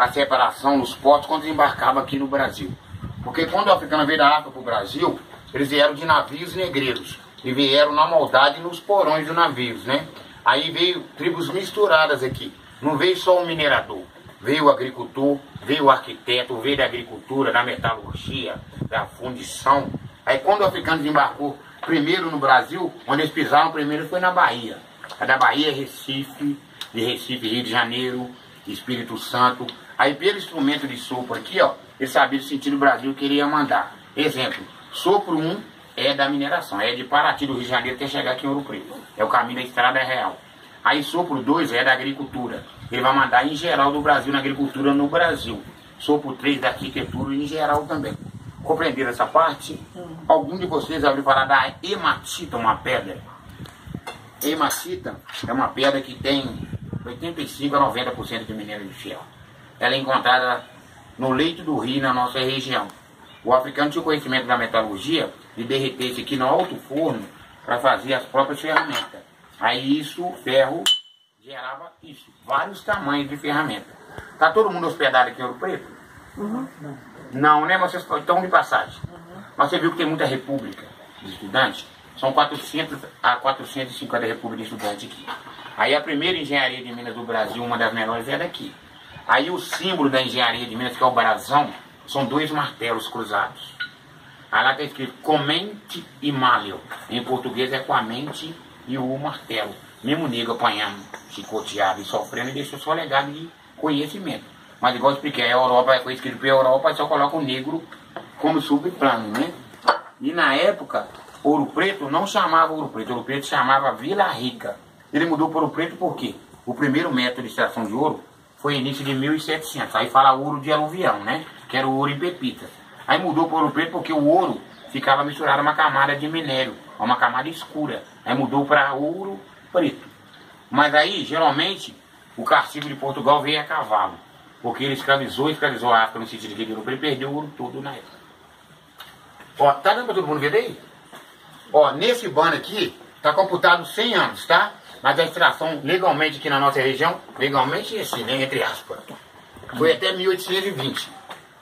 a separação dos portos quando desembarcava aqui no Brasil. Porque quando o africano veio da África para o Brasil, eles vieram de navios negreiros e vieram na maldade nos porões dos navios, né? Aí veio tribos misturadas aqui. Não veio só o minerador, veio o agricultor, veio o arquiteto, veio da agricultura, da metalurgia, da fundição. Aí quando o africano desembarcou primeiro no Brasil, onde eles pisaram primeiro foi na Bahia. Da Bahia, Recife, de Recife, Rio de Janeiro, Espírito Santo. Aí pelo instrumento de sopro aqui, ó, eles sabiam o sentido do Brasil que ele ia mandar. Exemplo, sopro 1 é da mineração, é de Paraty do Rio de Janeiro até chegar aqui em Ouro Preto. É o caminho da estrada real. Aí sopro 2 é da agricultura. Ele vai mandar em geral do Brasil, na agricultura no Brasil. Sopro 3 da arquitetura em geral também. Compreenderam essa parte? Uhum. Algum de vocês já ouviu falar da hematita, uma pedra? Hematita é uma pedra que tem 85 a 90% de minério de ferro. Ela é encontrada no leito do rio na nossa região. O africano tinha o conhecimento da metalurgia de derreter isso aqui no alto forno para fazer as próprias ferramentas. Aí isso, o ferro, gerava isso, vários tamanhos de ferramenta. Tá todo mundo hospedado aqui em Ouro Preto? Uhum. Não, né? Vocês estão de passagem. Uhum. Mas você viu que tem muita república de estudantes? São 400 a 450 repúblicas estudantes aqui. Aí a primeira engenharia de Minas do Brasil, uma das menores, é daqui. Aí o símbolo da engenharia de Minas, que é o brasão, são dois martelos cruzados. Aí lá está escrito comente e malho. Em português é com a mente e o martelo. Mesmo negro apanhando, chicoteado e sofrendo, e deixou só legado de conhecimento. Mas igual eu expliquei, a Europa foi escrito para a Europa, só coloca o negro como subplano, né? E na época, Ouro Preto não chamava Ouro Preto, Ouro Preto chamava Vila Rica. Ele mudou para Ouro Preto porque o primeiro método de extração de ouro foi início de 1700. Aí fala ouro de aluvião, né? Que era o ouro em pepita. Aí mudou para Ouro Preto porque o ouro ficava misturado a uma camada de minério, uma camada escura. Aí mudou para ouro preto. Mas aí, geralmente, o castigo de Portugal veio a cavalo. Porque ele escravizou, escravizou a África no sentido de que ele perdeu o ouro todo na época. Ó, tá dando para todo mundo ver daí? Ó, nesse bando aqui, tá computado 100 anos, tá? Mas a extração legalmente aqui na nossa região, legalmente assim, né, entre aspas, foi até 1820.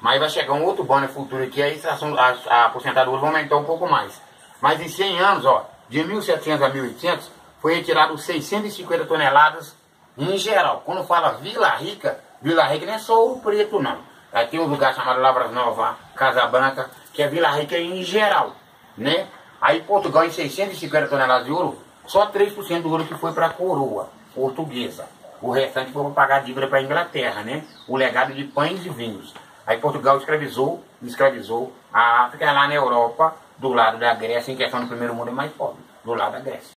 Mas vai chegar um outro banner futuro aqui, a extração, a, a porcentagem vai aumentar um pouco mais. Mas em 100 anos, ó, de 1700 a 1800, foi retirado 650 toneladas em geral. Quando fala Vila Rica, Vila Rica não é só Ouro Preto, não. Aí tem um lugar chamado Lavras Nova, Casa Branca, que é Vila Rica em geral, né? Aí Portugal, em 650 toneladas de ouro, só 3% do ouro que foi para a coroa portuguesa. O restante foi para pagar dívida para a Inglaterra, né? O legado de pães e vinhos. Aí Portugal escravizou, escravizou a África lá na Europa, do lado da Grécia, em questão do primeiro mundo é mais pobre, do lado da Grécia.